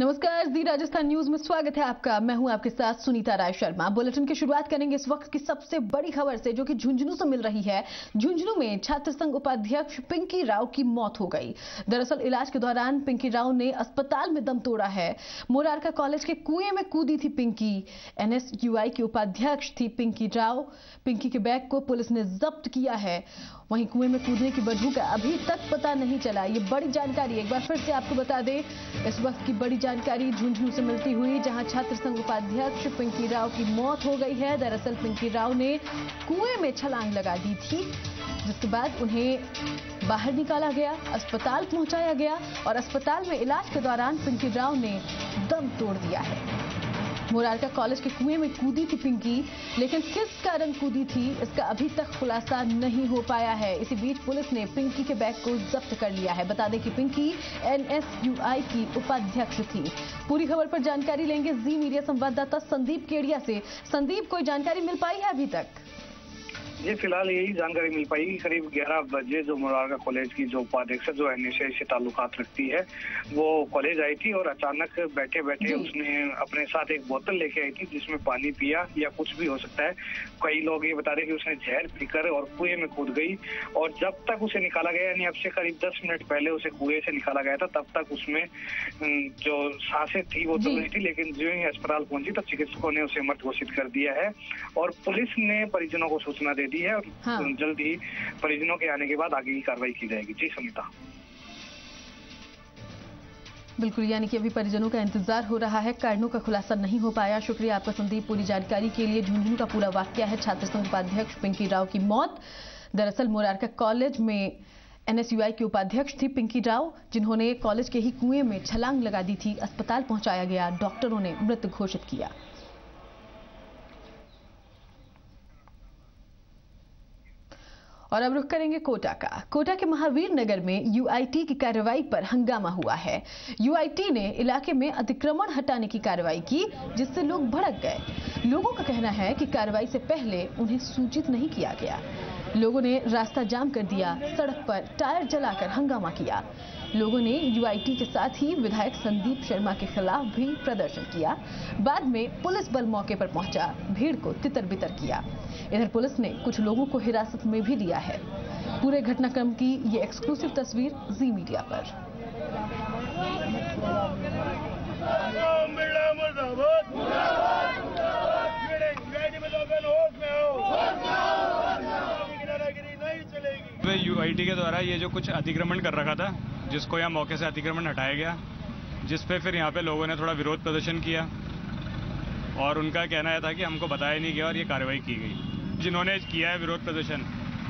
नमस्कार जी राजस्थान न्यूज़ में स्वागत है आपका। मैं हूँ आपके साथ सुनीता राय शर्मा। बुलेटिन की शुरुआत करेंगे इस वक्त की सबसे बड़ी खबर से, जो कि झुंझुनू से मिल रही है। झुंझुनू में छात्र संघ उपाध्यक्ष पिंकी राव की मौत हो गई। दरअसल, इलाज के दौरान पिंकी राव ने अस्पताल में दम तोड़ा है। मोरारका कॉलेज के कुएँ में कूदी थी पिंकी। एनएसयूआई की उपाध्यक्ष थी पिंकी राव। पिंकी के बैग को पुलिस ने जब्त किया है। वहीं कुएँ में कूदने की वजह का अभी तक पता नहीं चला। ये बड़ी जानकारी एक बार फिर से आपको बता दें। इस वक्त की बड़ी जानकारी झुंझुनू से मिलती हुई, जहाँ छात्र संघ उपाध्यक्ष पिंकी राव की मौत हो गई है। दरअसल पिंकी राव ने कुएँ में छलांग लगा दी थी, जिसके बाद उन्हें बाहर निकाला गया, अस्पताल पहुँचाया गया और अस्पताल में इलाज के दौरान पिंकी राव ने दम तोड़ दिया है। मोरारका कॉलेज के कुएँ में कूदी थी पिंकी, लेकिन किस कारण कूदी थी, इसका अभी तक खुलासा नहीं हो पाया है। इसी बीच पुलिस ने पिंकी के बैग को जब्त कर लिया है। बता दें कि पिंकी एनएसयूआई की उपाध्यक्ष थी। पूरी खबर पर जानकारी लेंगे जी मीडिया संवाददाता संदीप केडिया से। संदीप, कोई जानकारी मिल पाई है अभी तक? जी फ़िलहाल यही जानकारी मिल पाई करीब 11 बजे जो मुरारका कॉलेज की जो उपाध्यक्ष जो एनएसए से ताल्लुकात रखती है वो कॉलेज आई थी और अचानक बैठे बैठे उसने अपने साथ एक बोतल लेके आई थी जिसमें पानी पिया या कुछ भी हो सकता है। कई लोग ये बता रहे कि उसने जहर पीकर और कुएँ में कूद गई और जब तक उसे निकाला गया यानी अब से करीब दस मिनट पहले उसे कुएँ से निकाला गया था तब तक उसमें जो साँसें थी वो चल रही थी लेकिन जो ही अस्पताल पहुँची तब चिकित्सकों ने उसे मृत घोषित कर दिया है। और पुलिस ने परिजनों को सूचना दे दी है और हाँ। जल्द ही परिजनों के आने के बाद आगे की कार्रवाई की जाएगी। जी सुनीता। बिल्कुल यानी कि अभी परिजनों का इंतज़ार हो रहा है। कारणों का खुलासा नहीं हो पाया। शुक्रिया आपका संदीप पूरी जानकारी के लिए। झुंझुनू का पूरा वाक्य है। छात्र संघ उपाध्यक्ष पिंकी राव की मौत। दरअसल मोरारका कॉलेज में एनएसयूआई की उपाध्यक्ष थी पिंकी राव जिन्होंने कॉलेज के ही कुएँ में छलांग लगा दी थी। अस्पताल पहुँचाया गया। डॉक्टरों ने मृत घोषित किया। और अब रुख करेंगे कोटा का। कोटा के महावीर नगर में यूआईटी की कार्रवाई पर हंगामा हुआ है। यूआईटी ने इलाके में अतिक्रमण हटाने की कार्रवाई की, जिससे लोग भड़क गए। लोगों का कहना है कि कार्रवाई से पहले उन्हें सूचित नहीं किया गया। लोगों ने रास्ता जाम कर दिया, सड़क पर टायर जलाकर हंगामा किया। लोगों ने यूआईटी के साथ ही विधायक संदीप शर्मा के खिलाफ भी प्रदर्शन किया। बाद में पुलिस बल मौके पर पहुँचा, भीड़ को तितर बितर किया। इधर पुलिस ने कुछ लोगों को हिरासत में भी लिया है। पूरे घटनाक्रम की ये एक्सक्लूसिव तस्वीर जी मीडिया पर। यूआईटी के द्वारा ये जो कुछ अतिक्रमण कर रखा था, जिसको यहाँ मौके से अतिक्रमण हटाया गया, जिस पे फिर यहाँ पे लोगों ने थोड़ा विरोध प्रदर्शन किया और उनका कहना था कि हमको बताया नहीं गया और ये कार्रवाई की गई। जिन्होंने किया है विरोध प्रदर्शन,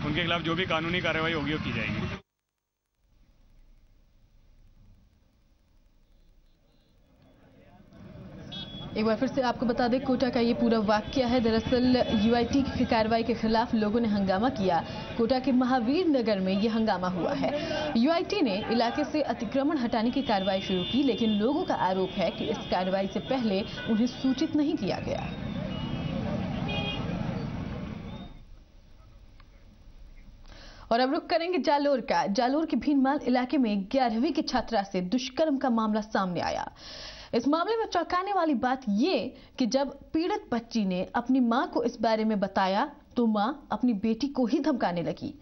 उनके खिलाफ जो भी कानूनी कार्रवाई होगी वो की जाएगी। एक बार फिर से आपको बता दें, कोटा का ये पूरा वाक्य है। दरअसल यूआईटी की कार्रवाई के खिलाफ लोगों ने हंगामा किया। कोटा के महावीर नगर में ये हंगामा हुआ है। यूआईटी ने इलाके से अतिक्रमण हटाने की कार्रवाई शुरू की, लेकिन लोगों का आरोप है कि इस कार्रवाई से पहले उन्हें सूचित नहीं किया गया। और अब रुक करेंगे जालोर का। जालोर के भीनमाल इलाके में ग्यारहवीं की छात्रा से दुष्कर्म का मामला सामने आया। इस मामले में चौंकाने वाली बात यह कि जब पीड़ित बच्ची ने अपनी माँ को इस बारे में बताया तो माँ अपनी बेटी को ही धमकाने लगी।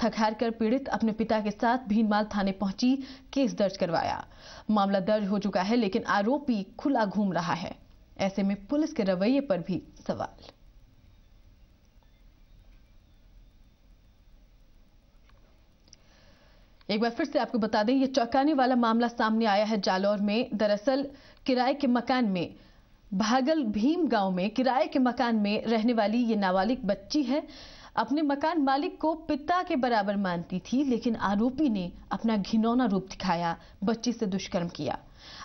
थक हार कर पीड़ित अपने पिता के साथ भीनमाल थाने पहुँची, केस दर्ज करवाया। मामला दर्ज हो चुका है, लेकिन आरोपी खुला घूम रहा है। ऐसे में पुलिस के रवैये पर भी सवाल। एक बार फिर से आपको बता दें, ये चौंकाने वाला मामला सामने आया है जालौर में। दरअसल, किराए के मकान में, भागल भीम गाँव में किराए के मकान में रहने वाली ये नाबालिग बच्ची है। अपने मकान मालिक को पिता के बराबर मानती थी, लेकिन आरोपी ने अपना घिनौना रूप दिखाया, बच्ची से दुष्कर्म किया।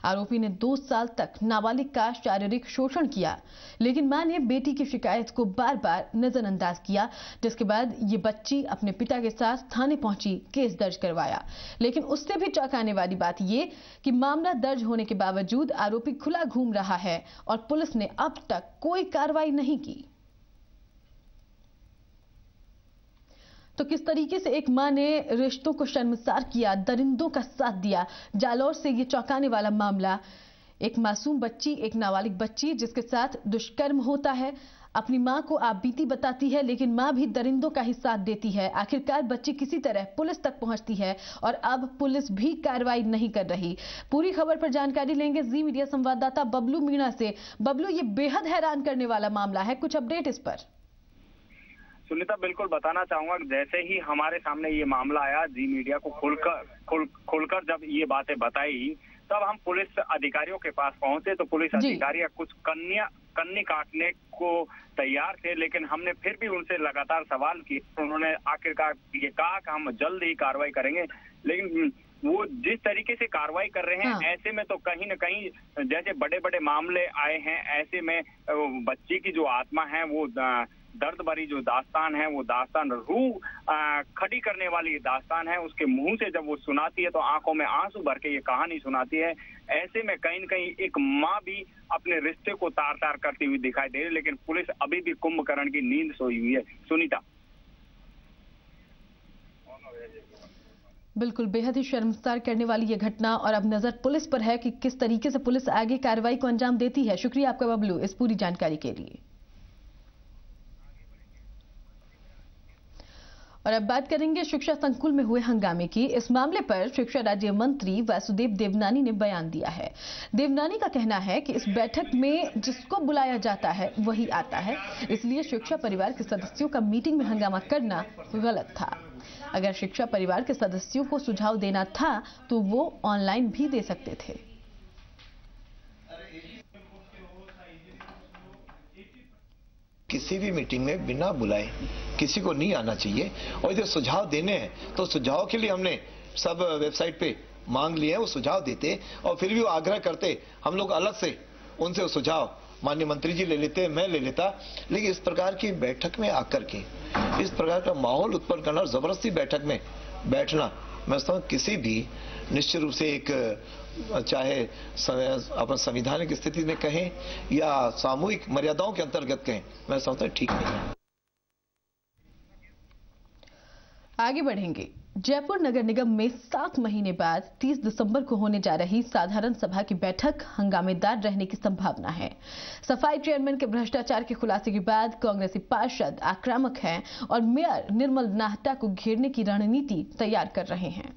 आरोपी ने दो साल तक नाबालिग का शारीरिक शोषण किया, लेकिन माँ ने बेटी की शिकायत को बार बार नजरअंदाज किया, जिसके बाद ये बच्ची अपने पिता के साथ थाने पहुँची, केस दर्ज करवाया। लेकिन उससे भी चौंकाने वाली बात ये कि मामला दर्ज होने के बावजूद आरोपी खुला घूम रहा है और पुलिस ने अब तक कोई कार्रवाई नहीं की। तो किस तरीके से एक माँ ने रिश्तों को शर्मसार किया, दरिंदों का साथ दिया? जालौर से ये चौंकाने वाला मामला, एक मासूम बच्ची, एक नाबालिग बच्ची जिसके साथ दुष्कर्म होता है। अपनी माँ को आप बीती बताती है, लेकिन माँ भी दरिंदों का ही साथ देती है। आखिरकार बच्ची किसी तरह पुलिस तक पहुँचती है और अब पुलिस भी कार्रवाई नहीं कर रही। पूरी खबर पर जानकारी लेंगे जी मीडिया संवाददाता बबलू मीणा से। बबलू, ये बेहद हैरान करने वाला मामला है। कुछ अपडेट इस पर। सुनीता बिल्कुल बताना चाहूँगा कि जैसे ही हमारे सामने ये मामला आया जी मीडिया को खुलकर खुल खुलकर जब ये बातें बताई तब हम पुलिस अधिकारियों के पास पहुँचे तो पुलिस। अधिकारी कुछ कन्या कन्नी काटने को तैयार थे लेकिन हमने फिर भी उनसे लगातार सवाल किए उन्होंने आखिरकार ये कहा कि हम जल्द ही कार्रवाई करेंगे लेकिन वो जिस तरीके से कार्रवाई कर रहे हैं हाँ। ऐसे में तो कहीं ना कहीं जैसे बड़े बड़े मामले आए हैं ऐसे में बच्ची की जो आत्मा है वो दर्द भरी जो दास्तान है, वो दास्तान रूह खड़ी करने वाली दास्तान है, उसके मुँह से जब वो सुनाती है तो आँखों में आँसू भर के ये कहानी सुनाती है। ऐसे में कहीं न कहीं एक माँ भी अपने रिश्ते को तार तार करती हुई दिखाई दे रही लेकिन पुलिस अभी भी कुंभकर्ण की नींद सोई हुई है। सुनीता। बिल्कुल, बेहद ही शर्मसार करने वाली ये घटना, और अब नज़र पुलिस पर है कि किस तरीके से पुलिस आगे कार्रवाई को अंजाम देती है। शुक्रिया आपका बबलू, इस पूरी जानकारी के लिए। और अब बात करेंगे शिक्षा संकुल में हुए हंगामे की। इस मामले पर शिक्षा राज्य मंत्री वासुदेव देवनानी ने बयान दिया है। देवनानी का कहना है कि इस बैठक में जिसको बुलाया जाता है, वही आता है। इसलिए शिक्षा परिवार के सदस्यों का मीटिंग में हंगामा करना गलत था। अगर शिक्षा परिवार के सदस्यों को सुझाव देना था तो वो ऑनलाइन भी दे सकते थे। किसी भी मीटिंग में बिना बुलाए किसी को नहीं आना चाहिए। और जो सुझाव देने हैं तो सुझाव के लिए हमने सब वेबसाइट पे मांग लिए हैं, वो सुझाव देते और फिर भी वो आग्रह करते हम लोग अलग से उनसे वो सुझाव माननीय मंत्री जी ले लेते मैं ले लेता। लेकिन इस प्रकार की बैठक में आकर के, इस प्रकार का माहौल उत्पन्न करना और ज़बरदस्ती बैठक में बैठना, मैं समझता हूँ किसी भी निश्चित रूप से एक, चाहे अपन संविधानिक स्थिति में कहें या सामूहिक मर्यादाओं के अंतर्गत कहें, मैं समझता हूँ ठीक नहीं है। आगे बढ़ेंगे। जयपुर नगर निगम में सात महीने बाद 30 दिसंबर को होने जा रही साधारण सभा की बैठक हंगामेदार रहने की संभावना है। सफ़ाई चेयरमैन के भ्रष्टाचार के खुलासे के बाद कांग्रेसी पार्षद आक्रामक हैं और मेयर निर्मल नाहटा को घेरने की रणनीति तैयार कर रहे हैं।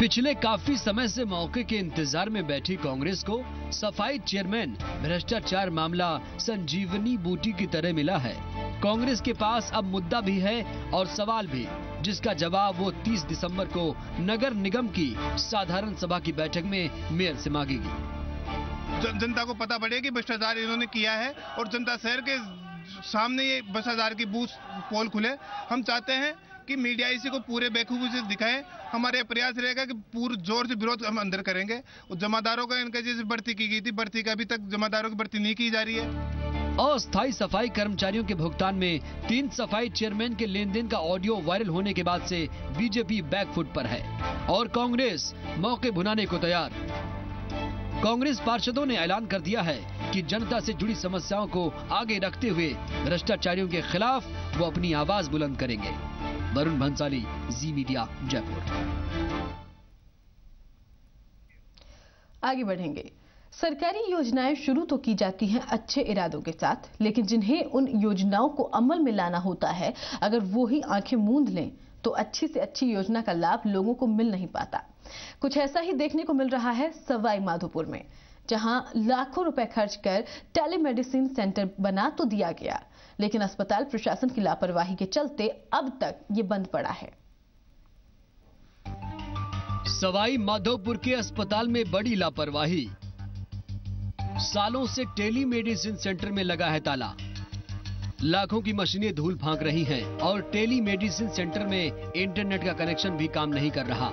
पिछले काफ़ी समय से मौके के इंतज़ार में बैठी कांग्रेस को सफ़ाई चेयरमैन भ्रष्टाचार मामला संजीवनी बूटी की तरह मिला है। कांग्रेस के पास अब मुद्दा भी है और सवाल भी, जिसका जवाब वो 30 दिसंबर को नगर निगम की साधारण सभा की बैठक में मेयर से मांगेगी। जनता को पता पड़े कि भ्रष्टाचार इन्होंने किया है और जनता शहर के सामने ये भ्रष्टाचार की बूथ, पोल खुले। हम चाहते हैं कि मीडिया इसी को पूरे बेखूबी से दिखाए। हमारे प्रयास रहेगा कि पूरे ज़ोर से विरोध हम अंदर करेंगे। और जमादारों का इनका जैसे भर्ती की गई थी भर्ती का अभी तक जमादारों की भर्ती नहीं की जा रही है। अस्थायी सफ़ाई कर्मचारियों के भुगतान में तीन सफ़ाई चेयरमैन के लेन देन का ऑडियो वायरल होने के बाद से बीजेपी बैकफुट पर है और कांग्रेस मौके भुनाने को तैयार। कांग्रेस पार्षदों ने ऐलान कर दिया है कि जनता से जुड़ी समस्याओं को आगे रखते हुए भ्रष्टाचारियों के खिलाफ वो अपनी आवाज़ बुलंद करेंगे। वरुण भंसाली, जी मीडिया, जयपुर। आगे बढ़ेंगे। सरकारी योजनाएँ शुरू तो की जाती हैं अच्छे इरादों के साथ, लेकिन जिन्हें उन योजनाओं को अमल में लाना होता है, अगर वो ही आँखें मूंद लें तो अच्छी से अच्छी योजना का लाभ लोगों को मिल नहीं पाता। कुछ ऐसा ही देखने को मिल रहा है सवाई माधोपुर में, जहाँ लाखों रुपए खर्च कर टेलीमेडिसिन सेंटर बना तो दिया गया, लेकिन अस्पताल प्रशासन की लापरवाही के चलते अब तक ये बंद पड़ा है। सवाई माधोपुर के अस्पताल में बड़ी लापरवाही सालों से टेली मेडिसिन सेंटर में लगा है ताला। लाखों की मशीनें धूल फांक रही हैं और टेली मेडिसिन सेंटर में इंटरनेट का कनेक्शन भी काम नहीं कर रहा।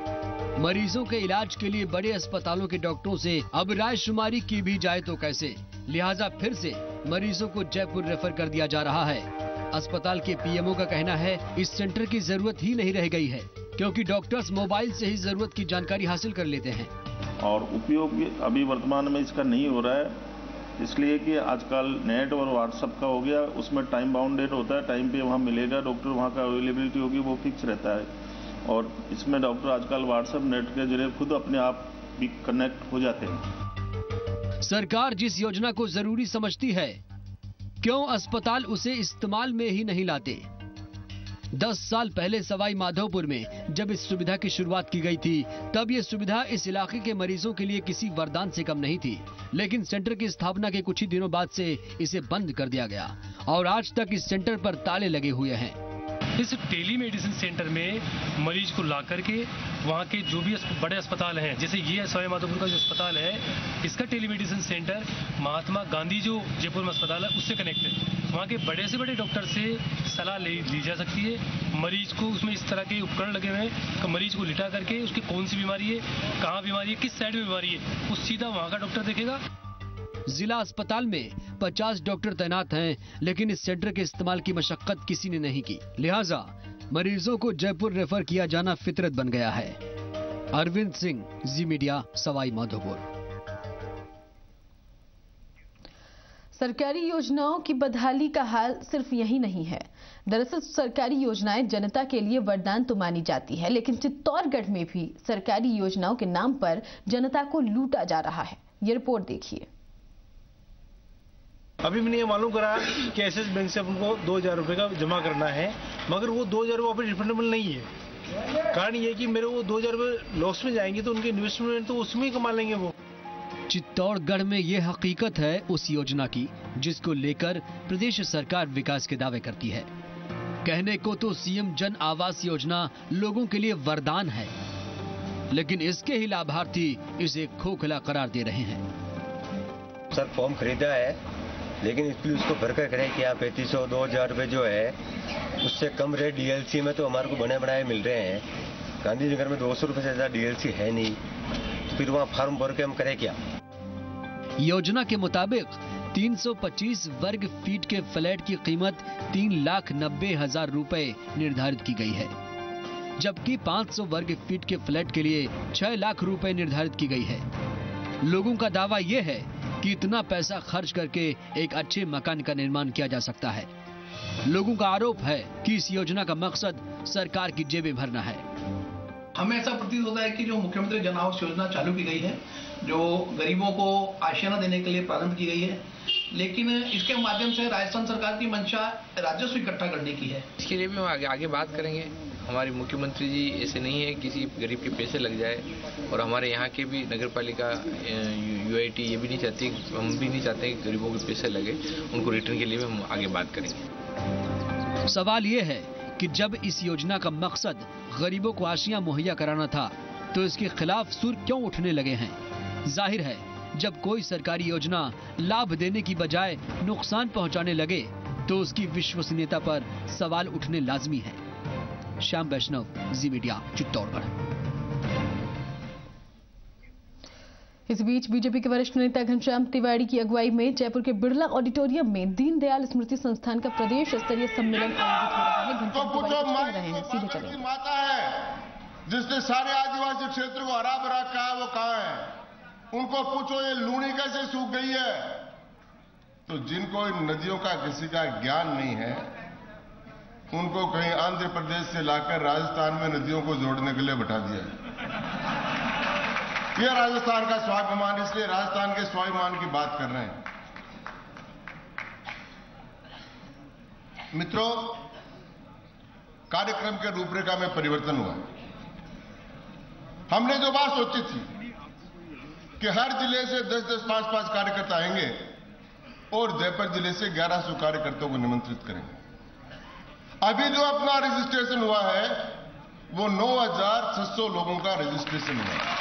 मरीजों के इलाज के लिए बड़े अस्पतालों के डॉक्टरों से अब रायशुमारी की भी जाए तो कैसे? लिहाजा फिर से मरीजों को जयपुर रेफर कर दिया जा रहा है। अस्पताल के पीएमओ का कहना है, इस सेंटर की ज़रूरत ही नहीं रह गई है, क्योंकि डॉक्टर्स मोबाइल से ही ज़रूरत की जानकारी हासिल कर लेते हैं। और उपयोग अभी वर्तमान में इसका नहीं हो रहा है। इसलिए कि आजकल नेट और व्हाट्सअप का हो गया, उसमें टाइम बाउंडेड होता है टाइम पे वहाँ मिलेगा डॉक्टर वहाँ का अवेलेबिलिटी होगी, वो फिक्स रहता है। और इसमें डॉक्टर आजकल व्हाट्सएप नेट के ज़रिए खुद अपने आप भी कनेक्ट हो जाते हैं। सरकार जिस योजना को ज़रूरी समझती है, क्यों अस्पताल उसे इस्तेमाल में ही नहीं लाते? दस साल पहले सवाई माधोपुर में, जब इस सुविधा की शुरुआत की गई थी, तब ये सुविधा इस इलाके के मरीजों के लिए किसी वरदान से कम नहीं थी। लेकिन सेंटर की स्थापना के कुछ ही दिनों बाद से इसे बंद कर दिया गया। और आज तक इस सेंटर पर ताले लगे हुए हैं। इस टेली मेडिसिन सेंटर में मरीज़ को ला करके वहाँ के जो भी बड़े अस्पताल हैं, जैसे ये सवाई माधोपुर का जो अस्पताल है, इसका telemedicine centre Mahatma Gandhi जो जयपुर में अस्पताल है, उससे कनेक्ट है। वहाँ के बड़े से बड़े डॉक्टर से सलाह ले, ली जा सकती है। मरीज़ को उसमें इस तरह के उपकरण लगे हुए हैं कि मरीज़ को लिटा करके उसकी कौन सी बीमारी है, कहाँ बीमारी है, किस साइड में बीमारी है, वो सीधा वहाँ का डॉक्टर देखेगा। जिला अस्पताल में 50 डॉक्टर तैनात हैं, लेकिन इस सेंटर के इस्तेमाल की मशक्कत किसी ने नहीं की। लिहाजा, मरीजों को जयपुर रेफर किया जाना फितरत बन गया है। अरविंद सिंह, जी मीडिया, सवाई माधोपुर। सरकारी योजनाओं की बदहाली का हाल सिर्फ़ यही नहीं है। दरअसल सरकारी योजनाएँ जनता के लिए वरदान तो मानी जाती है, लेकिन चित्तौड़गढ़ में भी सरकारी योजनाओं के नाम पर जनता को लूटा जा रहा है। ये रिपोर्ट देखिए। अभी मैंने ये मालूम करा कि एस एस बैंक से उनको दो हज़ार रुपये का जमा करना है मगर वो दो हज़ार रुपये रिफंडेबल नहीं है। कारण ये कि मेरे वो दो हज़ार रुपये लॉस में जाएँगे तो उनके इन्वेस्टमेंट तो उसमें ही कमा लेंगे वो। चित्तौड़गढ़ में ये हकीकत है उस योजना की जिसको लेकर प्रदेश सरकार विकास के दावे करती है। कहने को तो सीएम जन आवास योजना लोगों के लिए वरदान है लेकिन इसके ही लाभार्थी इसे खोखला करार दे रहे हैं। सर फॉर्म खरीदा है। लेकिन इसलिए उसको भरकर करें कि यहाँ पैंतीस सौ, दो हज़ार रुपये जो है, उससे कम रेट डीएलसी में तो हमारे को बने बनाए मिल रहे हैं। गांधी नगर में दो सौ रुपये से ज़्यादा डीएलसी है नहीं। तो फिर वहाँ फार्म भर के हम करें क्या? योजना के मुताबिक 325 वर्ग फीट के फ्लैट की कीमत तीन लाख नब्बे हज़ार रुपए निर्धारित की गई है, जबकि 500 वर्ग फीट के फ्लैट के लिए 6 लाख रुपए निर्धारित की गई है। लोगों का दावा यह है कि इतना पैसा खर्च करके एक अच्छे मकान का निर्माण किया जा सकता है। लोगों का आरोप है कि इस योजना का मकसद सरकार की जेबें भरना है। हमें ऐसा प्रतीत होता है कि जो मुख्यमंत्री जन आवास योजना चालू की गई है जो गरीबों को आशियाना देने के लिए प्रारंभ की गई है लेकिन इसके माध्यम से राजस्थान सरकार की मंशा राजस्व इकट्ठा करने की है। इसके लिए भी हम आगे आगे बात करेंगे। हमारे मुख्यमंत्री जी ऐसे नहीं है, किसी गरीब के पैसे लग जाए और हमारे यहाँ के भी नगर पालिका यू ये भी नहीं चाहती, हम भी नहीं चाहते कि गरीबों के पैसे लगे, उनको रिटर्न के लिए भी हम आगे बात करेंगे। सवाल ये है कि जब इस योजना का मकसद गरीबों को आशियाँ मुहैया कराना था तो इसके खिलाफ सुर क्यों उठने लगे हैं? ज़ाहिर है, जब कोई सरकारी योजना लाभ देने की बजाय नुकसान पहुँचाने लगे तो उसकी विश्वसनीयता पर सवाल उठने लाजमी है। श्याम वैष्णव जी मीडिया चित्तौड़गढ़। इस बीच बीजेपी के वरिष्ठ नेता घनश्याम तिवारी की अगुवाई में जयपुर के बिरला ऑडिटोरियम में दीनदयाल स्मृति संस्थान का प्रदेश स्तरीय सम्मेलन आयोजित हो रहा है हैं सीधे चलेंगे माता है जिसने सारे आदिवासी क्षेत्र को हरा भरा कहा वो कहा है? उनको पूछो ये लूणी कैसे सूख गई है? तो जिनको इन नदियों का किसी का ज्ञान नहीं है उनको कहीं आंध्र प्रदेश से लाकर राजस्थान में नदियों को जोड़ने के लिए बैठा दिया है। यह राजस्थान का स्वाभिमान, इसलिए राजस्थान के स्वाभिमान की बात कर रहे हैं। मित्रों, कार्यक्रम के रूपरेखा में परिवर्तन हुआ। हमने जो बात सोची थी कि हर ज़िले से 10-10 पांच-पांच कार्यकर्ता आएँगे और जयपुर ज़िले से 1100 कार्यकर्ताओं को निमंत्रित करेंगे। अभी जो अपना रजिस्ट्रेशन हुआ है वो 9,600 लोगों का रजिस्ट्रेशन हुआ है।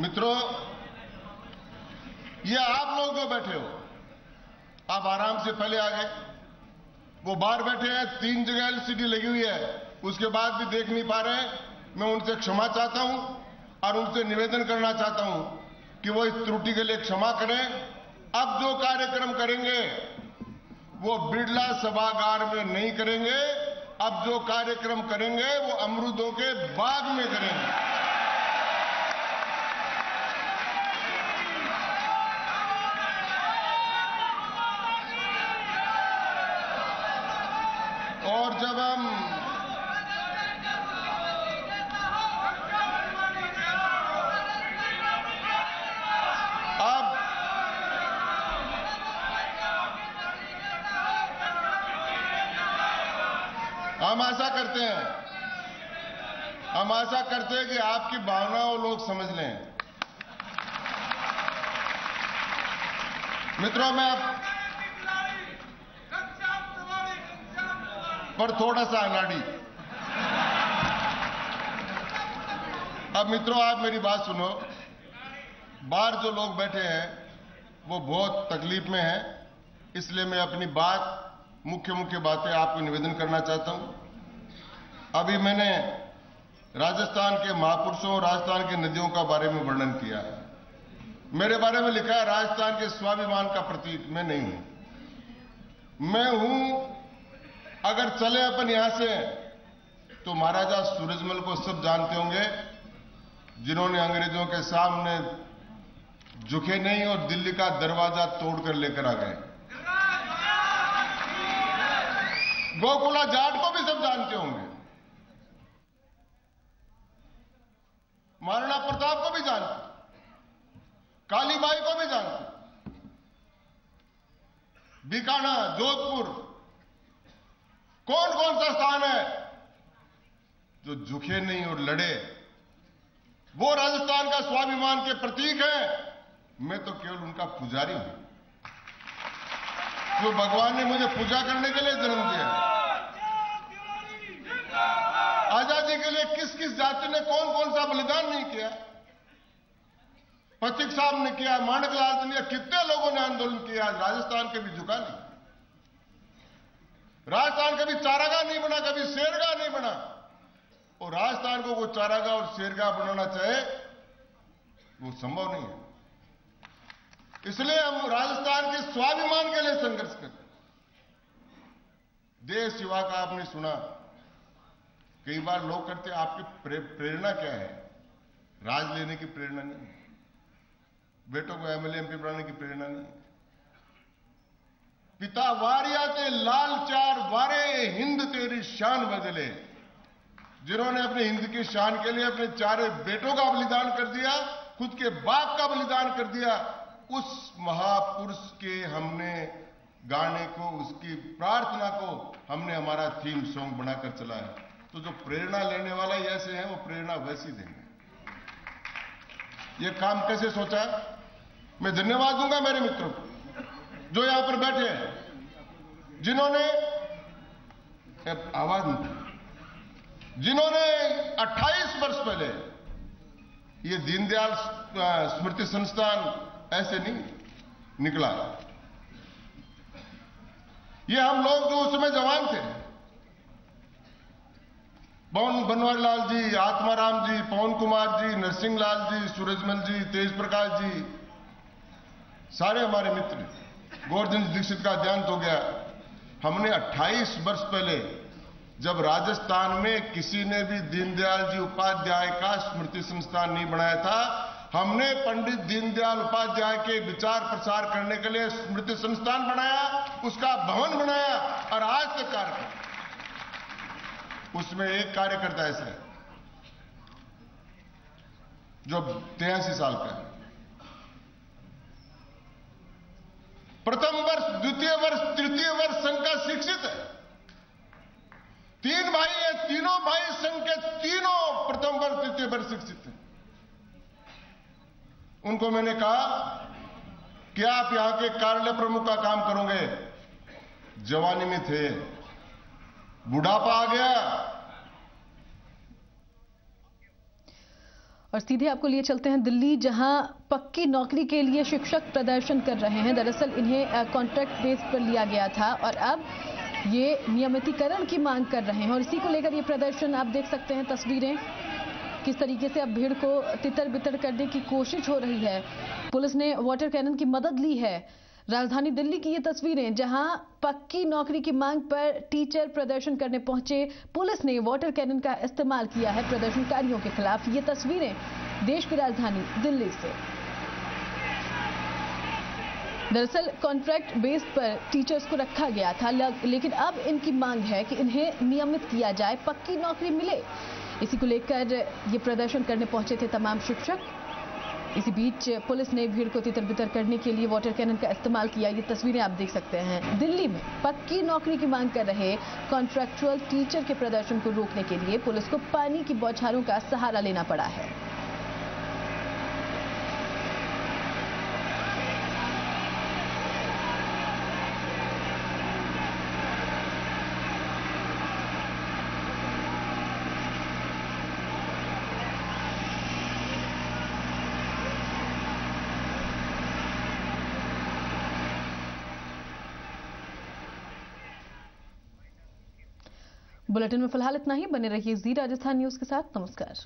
मित्रों ये आप लोग जो बैठे हो आप आराम से पहले आ गए। वो बाहर बैठे हैं तीन जगह एलसीडी लगी हुई है। उसके बाद भी देख नहीं पा रहे मैं उनसे क्षमा चाहता हूँ और उनसे निवेदन करना चाहता हूँ कि वो इस त्रुटि के लिए क्षमा करें। अब जो कार्यक्रम करेंगे, वो बिरला सभागार में नहीं करेंगे। अब जो कार्यक्रम करेंगे, वो अमरुदों के बाग में करेंगे। और जब हम हम आशा करते हैं। हम आशा करते हैं कि आपकी भावनाओं लोग समझ लें। मित्रों, मैं आप पर थोड़ा सा अनाड़ी। अब मित्रों, आप मेरी बात सुनो। बाहर जो लोग बैठे हैं, वो बहुत तकलीफ़ में हैं। इसलिए मैं अपनी बात मुख्य मुख्य बातें आपको निवेदन करना चाहता हूँ। अभी मैंने राजस्थान के महापुरुषों और राजस्थान की नदियों का बारे में वर्णन किया है। मेरे बारे में लिखा है, राजस्थान के स्वाभिमान का प्रतीक मैं नहीं हूँ। मैं हूँ, अगर चले अपन यहाँ से तो महाराजा सूरजमल को सब जानते होंगे, जिन्होंने अंग्रेज़ों के सामने झुके नहीं और दिल्ली का दरवाज़ा तोड़कर लेकर आ गए। गोकुला जाट को भी सब जानते होंगे। महाराणा प्रताप को भी जानते कालीबाई को भी जानते बीकाना, जोधपुर। कौन कौन सा स्थान है जो झुके नहीं और लड़े? वो राजस्थान का स्वाभिमान के प्रतीक है। मैं तो केवल उनका पुजारी हूँ। जो भगवान ने मुझे पूजा करने के लिए जन्म दिया आज़ादी के लिए किस किस जाति ने कौन कौन सा बलिदान नहीं किया? पथिक साहब ने किया, माणक लाल ने कितने लोगों ने आंदोलन किया? राजस्थान कभी झुका नहीं। राजस्थान कभी चारागाह नहीं बना, कभी शेरगाह नहीं बना। और राजस्थान को वो चारागाह और शेरगाह बनाना चाहे, वो संभव नहीं है। इसलिए हम राजस्थान के स्वाभिमान के लिए संघर्ष करते देश युवा का आपने सुना कई बार लोग करते आपकी प्रे, प्रेरणा क्या है? राज लेने की प्रेरणा नहीं बेटों को एमएलए एमपी बनाने की प्रेरणा नहीं पिता वारिया ते लाल चार वारे हिंद तेरी शान बदले। जिन्होंने अपने हिंद की शान के लिए अपने चारे बेटों का बलिदान कर दिया खुद के बाप का बलिदान कर दिया उस महापुरुष के हमने गाने को उसकी प्रार्थना को हमने हमारा थीम सॉन्ग बनाकर चलाया। तो जो प्रेरणा लेने वाला ऐसे हैं, वो प्रेरणा वैसी देंगे। ये काम कैसे सोचा? मैं धन्यवाद दूँगा मेरे मित्रों को, जो यहाँ पर बैठे हैं, जिन्होंने आवाज़ जिन्होंने 28 वर्ष पहले ये दीनदयाल स्मृति संस्थान ऐसे नहीं निकला। ये हम लोग जो उस समय जवान थे पवन बनवारी लाल जी, आत्माराम जी, पवन कुमार जी नरसिंह लाल जी, सूरजमल जी, तेज प्रकाश जी, सारे हमारे मित्र, गोवर्धन दीक्षित का देहांत हो गया। हमने 28 वर्ष पहले जब राजस्थान में किसी ने भी दीनदयाल जी उपाध्याय का स्मृति संस्थान नहीं बनाया था, हमने पंडित दीनदयाल उपाध्याय के विचार प्रसार करने के लिए स्मृति संस्थान बनाया, उसका भवन बनाया और आज तक कार्य कर उसमें एक कार्यकर्ता ऐसा है, जो तिरासी साल का है। प्रथम वर्ष, द्वितीय वर्ष, तृतीय वर्ष संघ का शिक्षित है। तीन भाई है, तीनों भाई संघ के तीनों प्रथम वर्ष द्वितीय वर्ष शिक्षित हैं। उनको मैंने कहा कि आप यहाँ के कार्यालय प्रमुख का काम करोगे। जवानी में थे। बुढ़ापा आ गया। और सीधे आपको लिए चलते हैं दिल्ली, जहाँ पक्की नौकरी के लिए शिक्षक प्रदर्शन कर रहे हैं। दरअसल इन्हें कॉन्ट्रैक्ट बेस पर लिया गया था और अब ये नियमितीकरण की मांग कर रहे हैं। और इसी को लेकर ये प्रदर्शन आप देख सकते हैं तस्वीरें। किस तरीके से अब भीड़ को तितर बितर करने की कोशिश हो रही है। पुलिस ने वाटर कैनन की मदद ली है। राजधानी दिल्ली की ये तस्वीरें, जहाँ पक्की नौकरी की मांग पर टीचर प्रदर्शन करने पहुँचे, पुलिस ने वाटर कैनन का इस्तेमाल किया है प्रदर्शनकारियों के खिलाफ। ये तस्वीरें देश की राजधानी दिल्ली से। दरअसल कॉन्ट्रैक्ट बेस पर टीचर्स को रखा गया था लेकिन अब इनकी मांग है कि इन्हें नियमित किया जाए, पक्की नौकरी मिले। इसी को लेकर ये प्रदर्शन करने पहुँचे थे तमाम शिक्षक। इसी बीच पुलिस ने भीड़ को तितर बितर करने के लिए वाटर कैनन का इस्तेमाल किया। ये तस्वीरें आप देख सकते हैं। दिल्ली में पक्की नौकरी की मांग कर रहे कॉन्ट्रैक्चुअल टीचर के प्रदर्शन को रोकने के लिए पुलिस को पानी की बौछारों का सहारा लेना पड़ा है। बुलेटिन में फ़िलहाल इतना ही। बने रहिए जी राजस्थान न्यूज़ के साथ। नमस्कार।